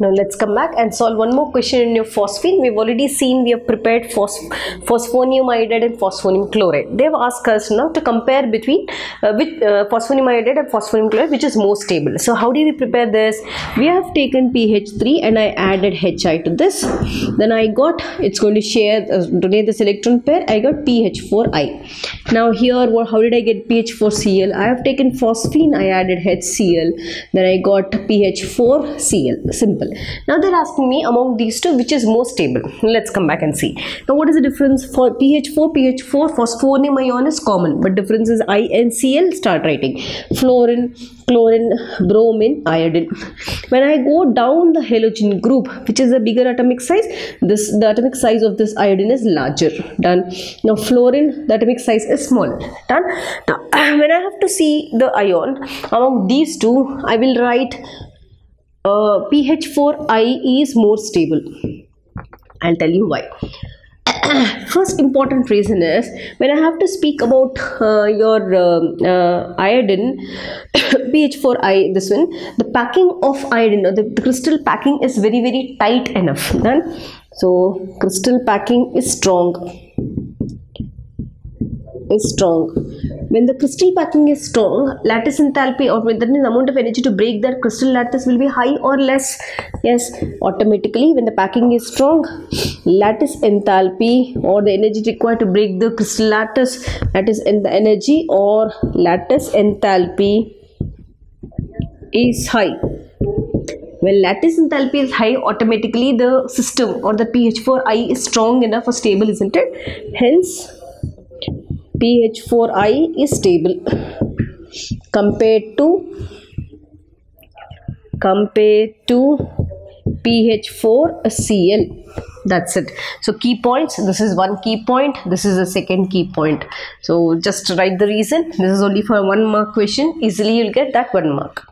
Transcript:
now let's come back and solve one more question in your phosphine. We've already seen we have prepared phos- phosphonium iodide and phosphonium chloride. They've asked us now to compare between uh, with uh, phosphonium iodide and phosphonium chloride which is more stable. So how do we prepare this? We have taken ph3 and i added hi to this. Then i got it's going to share uh, donate this electron pair. I got ph4i now here what, how did i get ph4cl i have taken phosphine i added hcl then i got ph4cl simple. Now they're asking me among these two which is more stable. Let's come back and see. Now what is the difference for ph4 ph4 phosphonium ion is common but difference is i and cl start writing. Fluorine chlorine bromine iodine. When i go down the halogen group which is a bigger atomic size this the atomic size of this iodine is larger. Done. Now fluorine the atomic size is smaller done now when i have to see the ion among these two i will write uh, pH4i is more stable. I'll tell you why. First important reason is when I have to speak about uh, your um, uh, iodine, pH4i, this one, the packing of iodine or the, the crystal packing is very, very tight enough. Done. So, crystal packing is strong is strong. When the crystal packing is strong, lattice enthalpy or that means amount of energy to break that crystal lattice will be high or less. Yes, automatically when the packing is strong, lattice enthalpy or the energy required to break the crystal lattice, that is in the energy or lattice enthalpy is high. When lattice enthalpy is high, automatically the system or the pH4i is strong enough or stable, isn't it? Hence, pH4i is stable compared to compared to pH4Cl that's it. So key points. This is one key point. This is the second key point. So just write the reason. This is only for one mark question. Easily you'll get that one mark